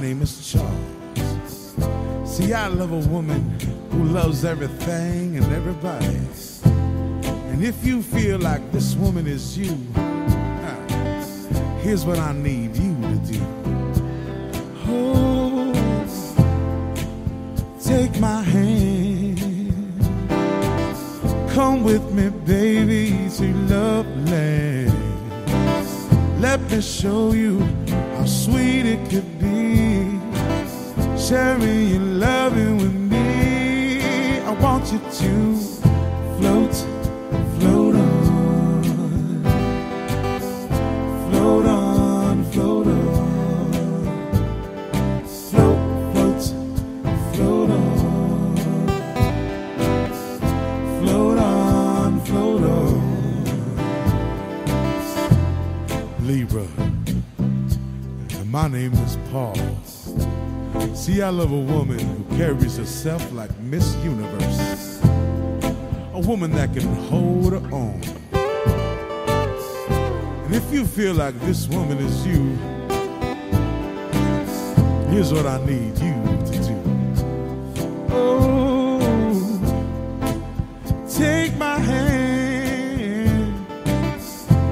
name is Charles. See, I love a woman who loves everything and everybody. And if you feel like this woman is you, here's what I need you to do. Oh, take my hand. Come with me, baby, to love land. Let me show you how sweet it could be. Sharing your loving with me. I want you to float, float on. Float on, float on. Float, float, float on. Float on, float on. Libra. And my name is Paul. See, I love a woman who carries herself like Miss Universe. A woman that can hold her own. And if you feel like this woman is you, here's what I need you to do. Oh, take my hand.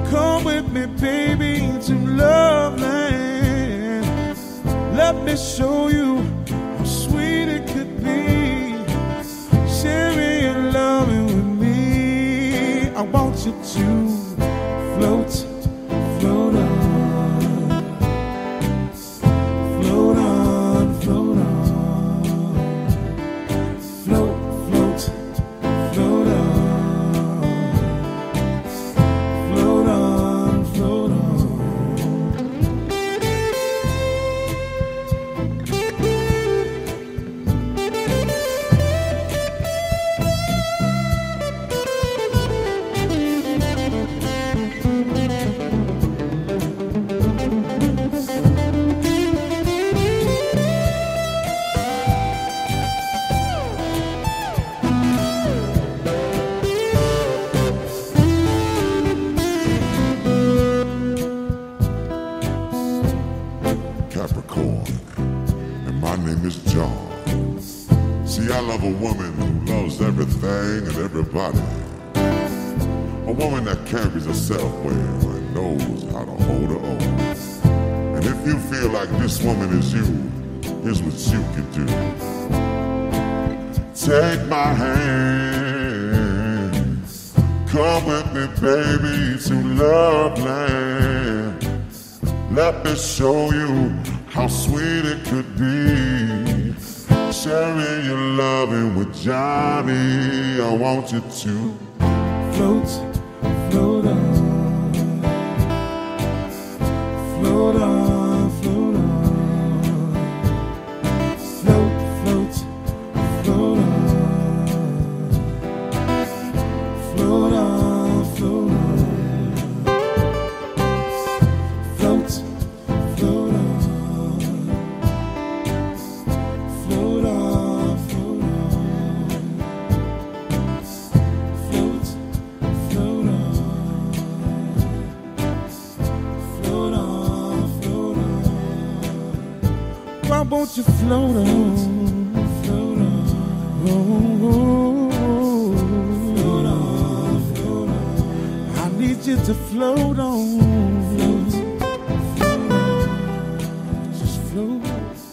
Come with me, baby, to love land. Let me show you you to float, float Love a woman who loves everything and everybody. A woman that carries herself well and knows how to hold her own. And if you feel like this woman is you, here's what you can do. Take my hand, come with me, baby, to love land. Let me show you how sweet it could be. Sharing your loving with Johnny. I want you to float, won't you float on? Float on. Oh, oh, oh. Float on, float on. I need you to float on. Float, float on. Just float.